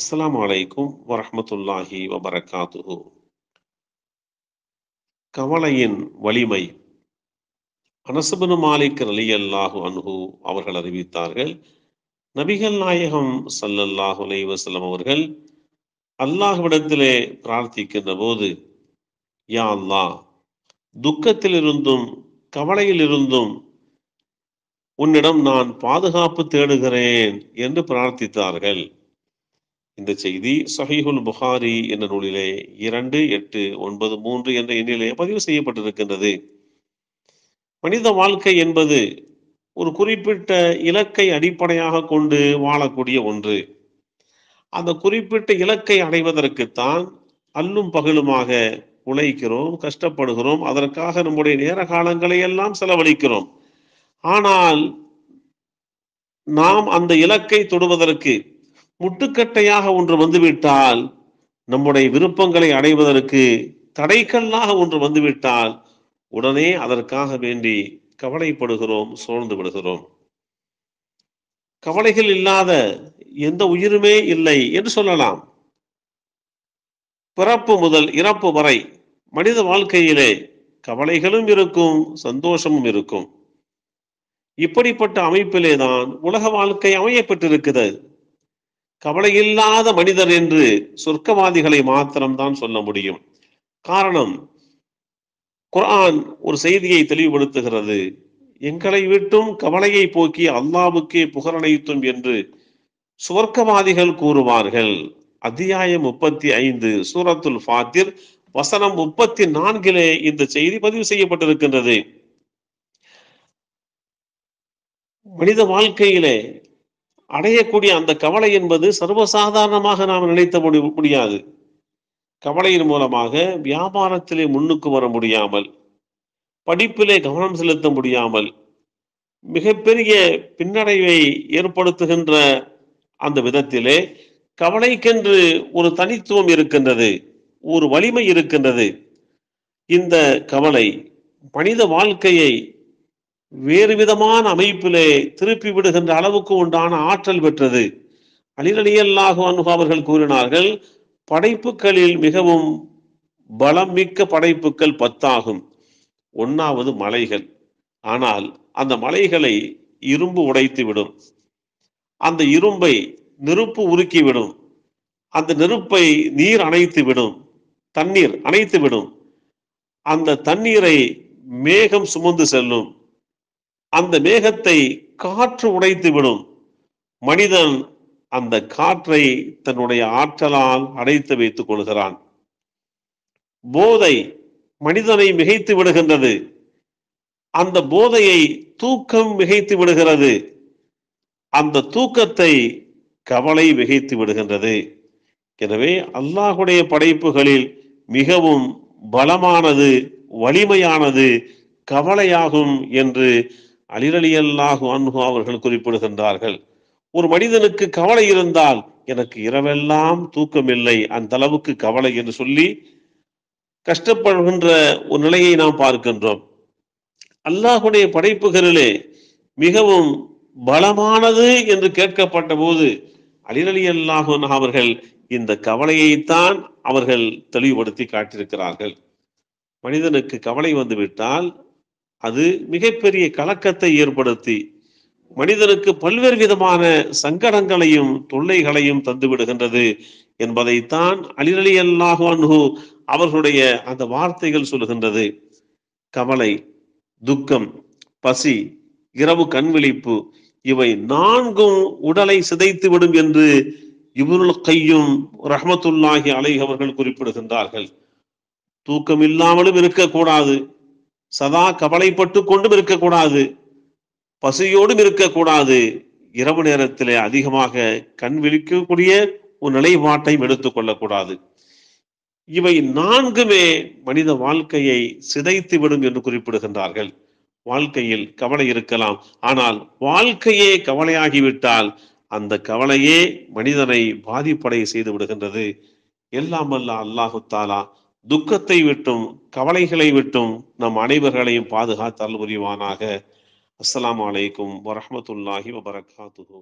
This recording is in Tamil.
அஸ்லாம் வலைக்கும் வரமத்துல்லாஹி வபரகாத்துஹு கவலையின் வலிமை. அனசுபனு மாலிக் அலி அல்லாஹு அன்ஹு அவர்கள் அறிவித்தார்கள் நபிகள் நாயகம் சல்லல்லாஹு அலைஹி வஸல்லம் அவர்கள் அல்லாஹ்விடத்திலே பிரார்த்திக்கின்ற போது யா அல்லா துக்கத்திலிருந்தும் கவலையிலிருந்தும் உன்னிடம் நான் பாதுகாப்பு தேடுகிறேன் என்று பிரார்த்தித்தார்கள். இந்த செய்தி சஹீஹுல் புகாரி என்ற நூலிலே இரண்டு எட்டு ஒன்பது மூன்று என்ற எண்ணிலே பதிவு செய்யப்பட்டிருக்கின்றது. மனித வாழ்க்கை என்பது ஒரு குறிப்பிட்ட இலக்கை அடிப்படையாக கொண்டு வாழக்கூடிய ஒன்று. அந்த குறிப்பிட்ட இலக்கை அடைவதற்குத்தான் அல்லும் பகலுமாக உழைக்கிறோம் கஷ்டப்படுகிறோம் அதற்காக நம்முடைய நேர காலங்களை எல்லாம் செலவழிக்கிறோம். ஆனால் நாம் அந்த இலக்கை தொடுவதற்கு முட்டுக்கட்டையாக ஒன்று வந்துவிட்டால் நம்முடைய விருப்பங்களை அடைவதற்கு தடைக்கல்லாக ஒன்று வந்துவிட்டால் உடனே அதற்காக வேண்டி கவலைப்படுகிறோம் சோர்ந்து விடுகிறோம். கவலைகள் இல்லாத எந்த உயிருமே இல்லை என்று சொல்லலாம். பிறப்பு முதல் இறப்பு வரை மனித வாழ்க்கையிலே கவலைகளும் இருக்கும் சந்தோஷமும் இருக்கும். இப்படிப்பட்ட அமைப்பிலே தான் உலக வாழ்க்கை அமையப்பட்டிருக்கிறது கவலை இல்லாத மனிதர் என்று சொர்க்கவாதிகளை மாத்திரம்தான் சொல்ல முடியும். காரணம் குர்ஆன் ஒரு செய்தியை தெளிவுபடுத்துகிறது. எங்களை விட்டும் கவலையை போக்கி அல்லாவுக்கே புகழனைத்தும் என்று சுவர்க்கவாதிகள் கூறுவார்கள். அத்தியாயம் முப்பத்தி ஐந்து சூரத்துல் ஃபாத்திர் வசனம் முப்பத்தி நான்கிலே இந்த செய்தி பதிவு செய்யப்பட்டிருக்கின்றது. மனித வாழ்க்கையிலே அடையக்கூடிய அந்த கவலை என்பது சர்வசாதாரணமாக நாம் நினைத்த முடியாது. கவலையின் மூலமாக வியாபாரத்திலே முன்னுக்கு வர முடியாமல் படிப்பிலே கவனம் செலுத்த முடியாமல் மிகப்பெரிய பின்னடைவை ஏற்படுத்துகின்ற அந்த விதத்திலே கவலைக்கென்று ஒரு தனித்துவம் இருக்கின்றது ஒரு வலிமை இருக்கின்றது. இந்த கவலை மனித வாழ்க்கையை வேறு விதமான அமைப்பிலே திருப்பி விடுகின்ற அளவுக்கு உண்டான ஆற்றல் பெற்றது. அலிரலியல்லாக அவர்கள் கூறினார்கள் படைப்புகளில் மிகவும் பலம் மிக்க படைப்புகள் பத்தாகும். ஒன்னாவது மலைகள். ஆனால் அந்த மலைகளை இரும்பு உடைத்து விடும். அந்த இரும்பை நெருப்பு உருக்கிவிடும் அந்த நெருப்பை நீர் அணைத்து விடும். தண்ணீர் அணைத்து விடும். அந்த தண்ணீரை மேகம் சுமந்து செல்லும். அந்த மேகத்தை காற்று உடைத்து விடும். மனிதன் அந்த காற்றை தன்னுடைய ஆற்றலால் அடைத்து வைத்துக் கொள்கிறான். போதை மனிதனை மிகைத்து விடுகின்றது. அந்த போதையை தூக்கம் மிகைத்து விடுகிறது. அந்த தூக்கத்தை கவலை மிகைத்து விடுகின்றது. எனவே அல்லாஹுடைய படைப்புகளில் மிகவும் பலமானது வலிமையானது கவலையாகும் என்று அலிரலி அன்ஹு அவர்கள் குறிப்பிடுகின்றார்கள் ஒரு மனிதனுக்கு கவலை இருந்தால் எனக்கு இரவெல்லாம் தூக்கமில்லை அந்த அளவுக்கு கவலை என்று சொல்லி கஷ்டப்படுகின்ற ஒரு நிலையை நாம் பார்க்கின்றோம். அல்லாஹுடைய படைப்புகளிலே மிகவும் பலமானது என்று கேட்கப்பட்ட போது அலிரலி அல்லாஹன் அவர்கள் இந்த கவலையைத்தான் அவர்கள் தெளிவுபடுத்தி காட்டியிருக்கிறார்கள். மனிதனுக்கு கவலை வந்துவிட்டால் அது மிகப்பெரிய கலக்கத்தை ஏற்படுத்தி மனிதனுக்கு பல்வேறு விதமான சங்கடங்களையும் தொல்லைகளையும் தந்து விடுகின்றது என்பதைத்தான் அலிரலி அல்லாஹு அவர்களுடைய அந்த வார்த்தைகள் சொல்லுகின்றது. கவலை துக்கம் பசி இரவு கண்விழிப்பு இவை நான்கும் உடலை சிதைத்து விடும் என்று இவருள் கையும் ரஹமத்துல்லாஹி அலை அவர்கள் குறிப்பிடுகின்றார்கள். தூக்கம் இல்லாமலும் இருக்கக்கூடாது. சதா கவலைப்பட்டு கொண்டும் இருக்கக்கூடாது. பசியோடும் இருக்கக்கூடாது. இரவு நேரத்திலே அதிகமாக கண் விழிக்கக்கூடிய ஒரு நிலைப்பாட்டையும் எடுத்துக் கொள்ளக்கூடாது. இவை நான்குமே மனித வாழ்க்கையை சிதைத்து விடும் என்று குறிப்பிடுகின்றார்கள். வாழ்க்கையில் கவலை இருக்கலாம். ஆனால் வாழ்க்கையே கவலையாகிவிட்டால் அந்த கவலையே மனிதனை பாதிப்படைய செய்து விடுகின்றது. எல்லாம் அல்ல அல்லாஹு தாலா துக்கத்தை விட்டும் கவலைகளை விட்டும் நம் அனைவர்களையும் பாதுகாத்தல் புரிவானாக. அஸ்லாம் அலைக்கும் வரமத்துல்லாஹி வபரகாத்துஹு.